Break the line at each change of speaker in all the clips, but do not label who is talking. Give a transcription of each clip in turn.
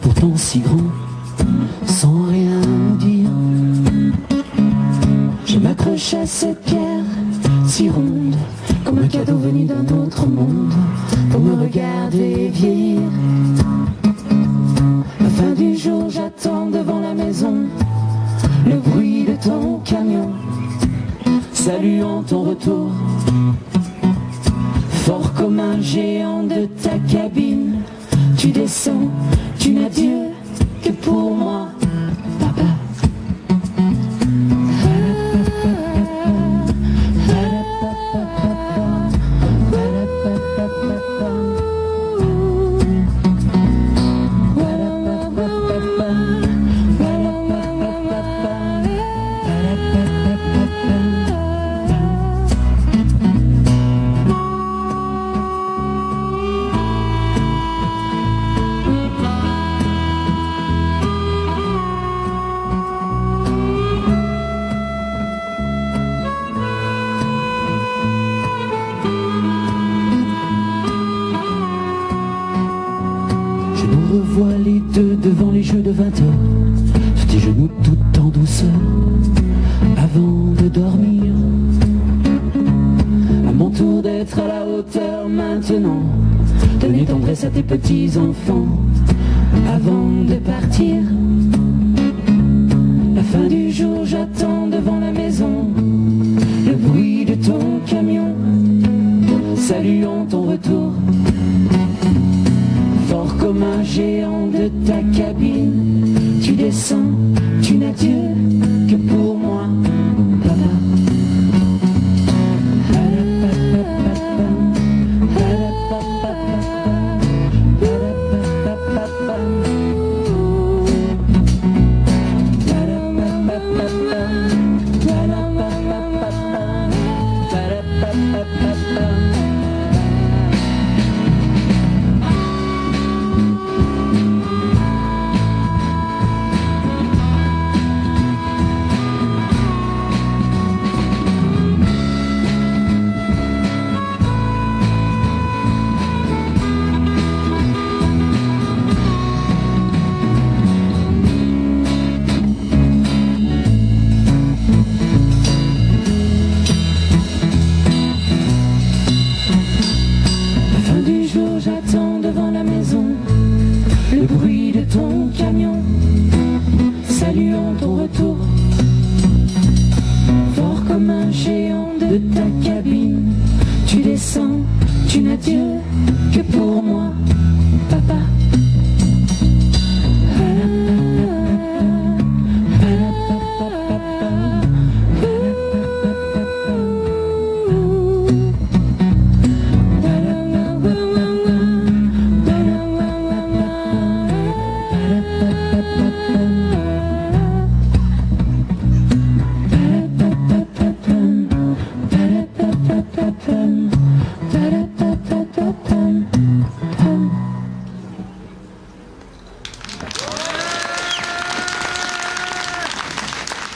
Pourtant si grand, sans rien dire. Je m'accroche à cette pierre si ronde, comme un cadeau venu d'un autre monde, pour me regarder vieillir. La fin du jour, j'attends devant la maison le bruit de ton camion, saluant ton retour. Fort comme un géant de ta cabine, tu descends, tu n'as Dieu que pour moi, 20 heures, sur tes genoux tout en douceur, avant de dormir. À mon tour d'être à la hauteur maintenant, donner tendresse à tes petits enfants, avant de partir. La fin du jour, j'attends devant la maison, le bruit de ton camion, saluant ton retour comme un géant de ta cabine. Tu descends, tu n'as Dieu de ta cabine, tu descends, tu n'as Dieu que pour moi, papa.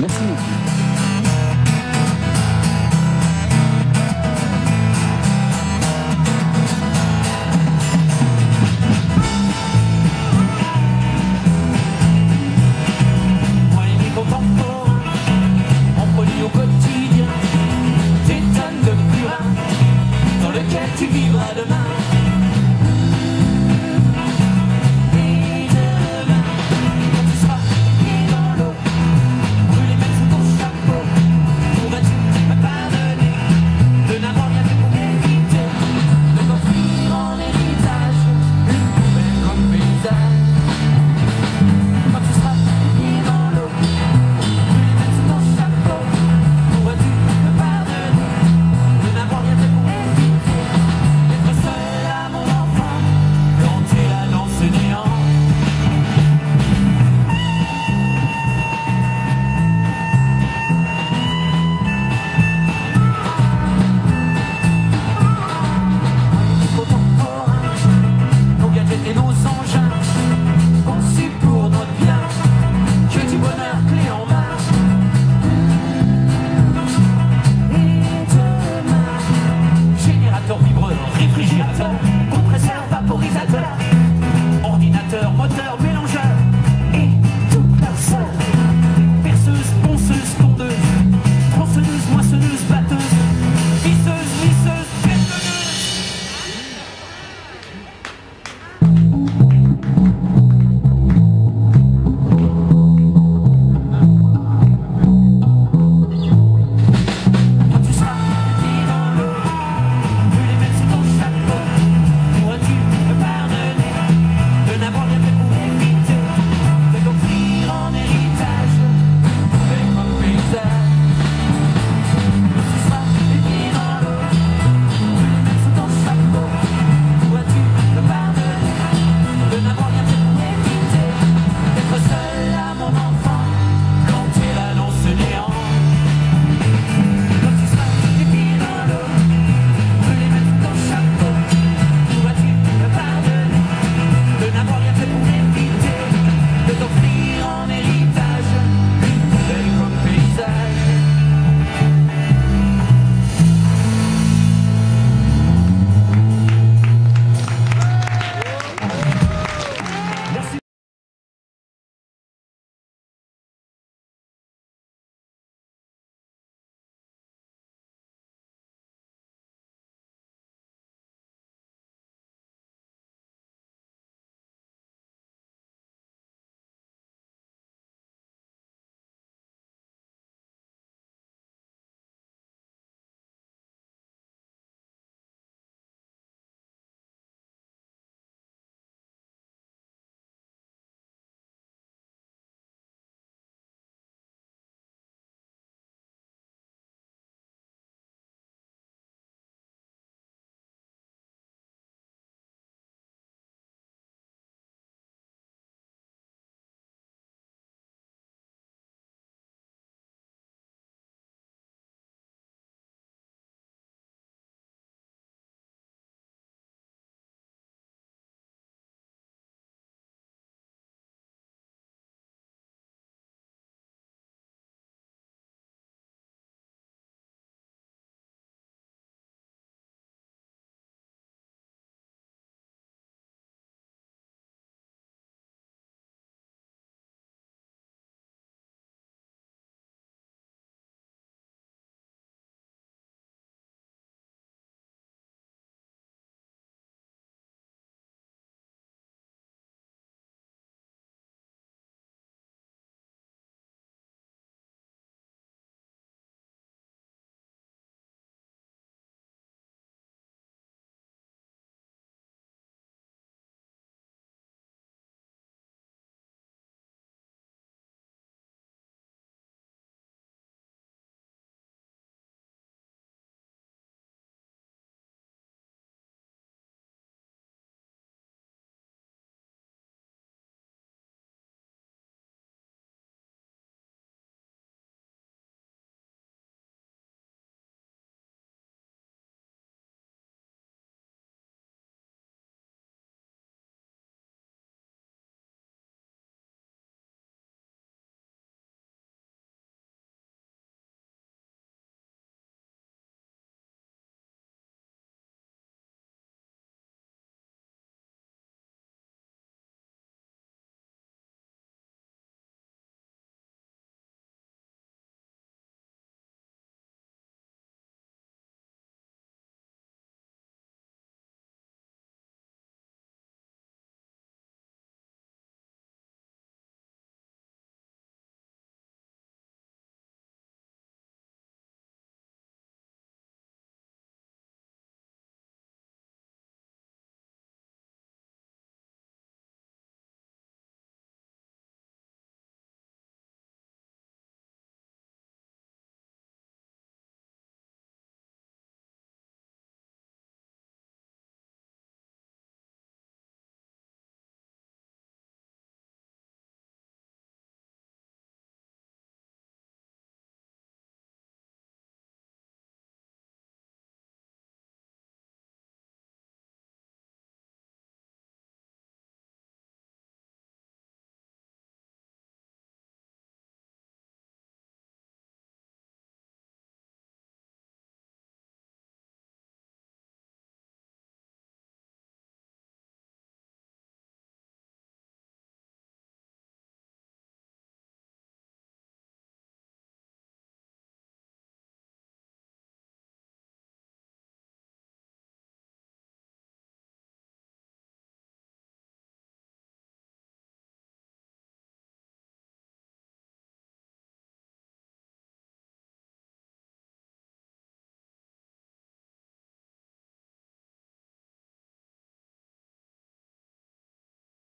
Merci
beaucoup.